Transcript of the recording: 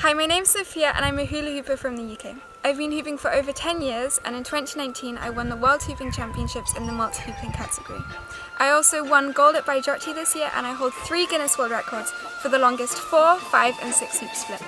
Hi, my name's Sophia and I'm a hula hooper from the UK. I've been hooping for over 10 years and in 2019 I won the World Hooping Championships in the multi-hooping category. I also won gold at Baijochi this year and I hold three Guinness World Records for the longest 4, 5 and 6 hoop split.